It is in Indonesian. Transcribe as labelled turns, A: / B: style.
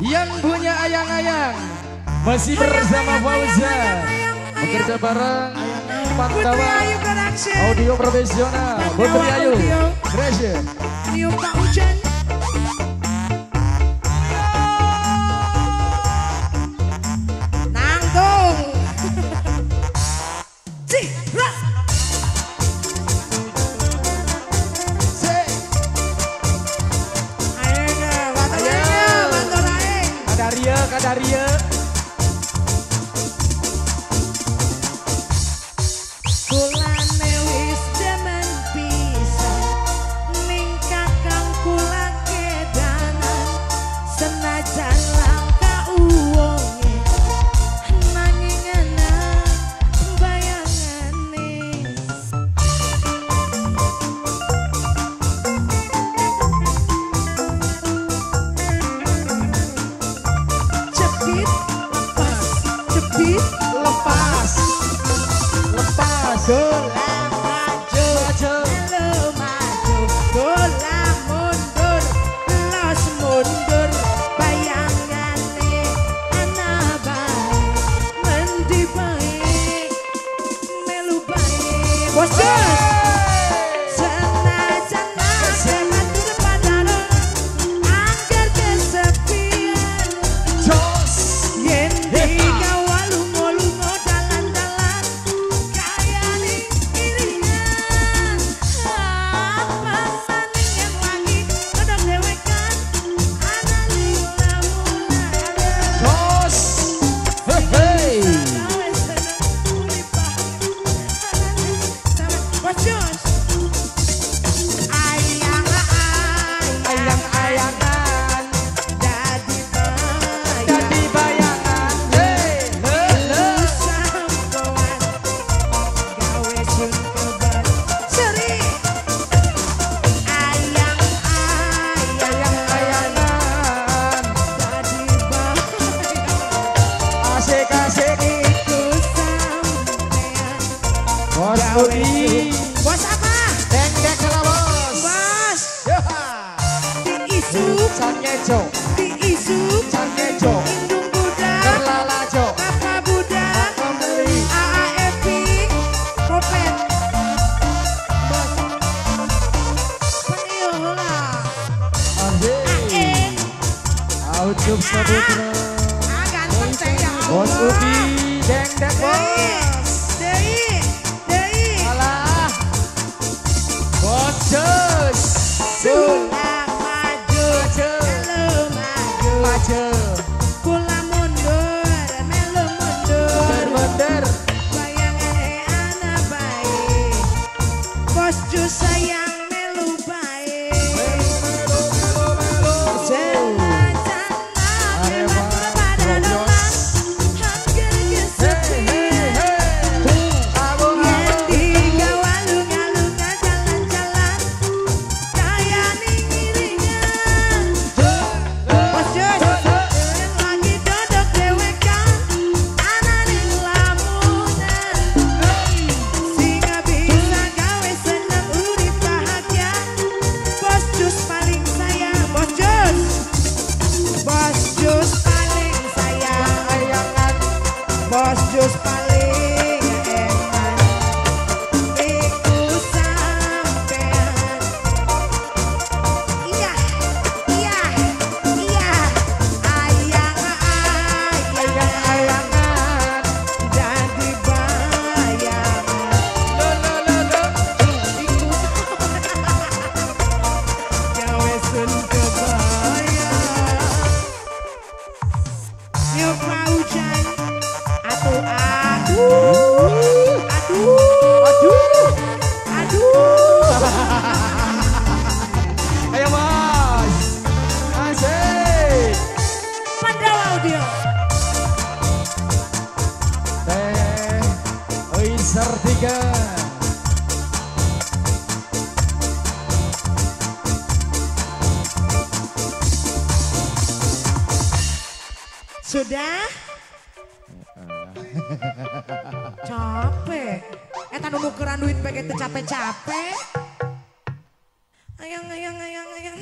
A: Yang punya ayang-ayang masih bersama Fauza. Bekerja bareng pantauan audio profesional Putri Ayu. Creation.
B: Pak Hujan.
A: I got that ieu bacana.
B: Bos apa?
A: Deng deng bos.
B: Bos. Indung.
A: Pembeli.
B: AAFP. Kopet. Bos. Peniola.
A: Asik.
B: Aeng.
A: Aucup Saputra.
B: Ah ganteng.
A: Bos Ubi. Deng deng bos. sayang. Sartika
B: Sudah? capek. Eta nu nukeran duit pakai capek-capek. Ayang, ayang, ayang, ayang.